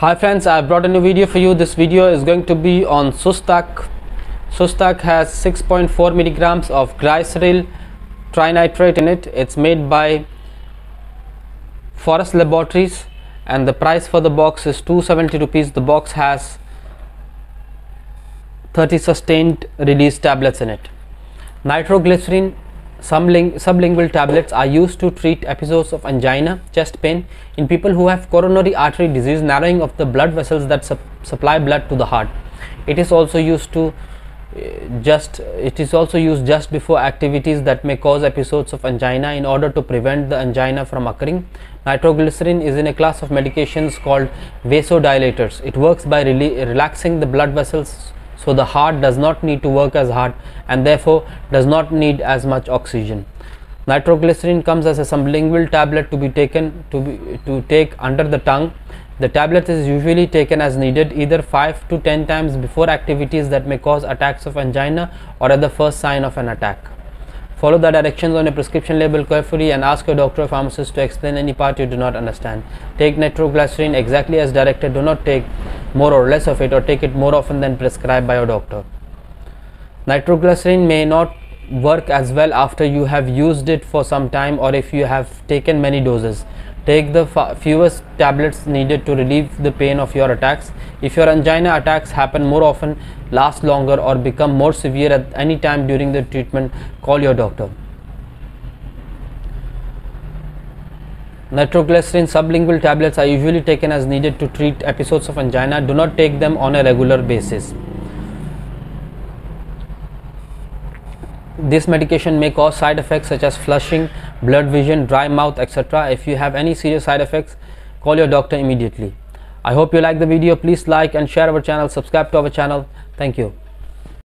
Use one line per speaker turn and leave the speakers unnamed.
Hi friends, I have brought a new video for you. This video is going to be on Sustac. Sustac has 6.4 milligrams of glyceryl trinitrate in it. It's made by Forest Laboratories and the price for the box is 270 rupees. The box has 30 sustained release tablets in it. Nitroglycerin subling- sublingual tablets are used to treat episodes of angina, chest pain in people who have coronary artery disease, narrowing of the blood vessels that sup- supply blood to the heart. It is also used to uh, just it is also used just before activities that may cause episodes of angina in order to prevent the angina from occurring nitroglycerin is in a class of medications called vasodilators it works by relaxing the blood vessels so the heart does not need to work as hard and therefore does not need as much oxygen. Nitroglycerin comes as a sublingual tablet to be taken to be to take under the tongue. The tablet is usually taken as needed either 5 to 10 times before activities that may cause attacks of angina or at the first sign of an attack. Follow the directions on a prescription label carefully and ask your doctor or pharmacist to explain any part you do not understand. Take nitroglycerin exactly as directed. Do not take more or less of it or take it more often than prescribed by your doctor. Nitroglycerin may not work as well after you have used it for some time or if you have taken many doses. Take the fewest tablets needed to relieve the pain of your attacks. If your angina attacks happen more often last longer or become more severe at any time during the treatment call your doctor Nitroglycerin sublingual tablets are usually taken as needed to treat episodes of angina. Do not take them on a regular basis. This medication may cause side effects such as flushing, blood vision, dry mouth, etc. If you have any serious side effects, call your doctor immediately. I hope you like the video. Please like and share our channel, subscribe to our channel. Thank you.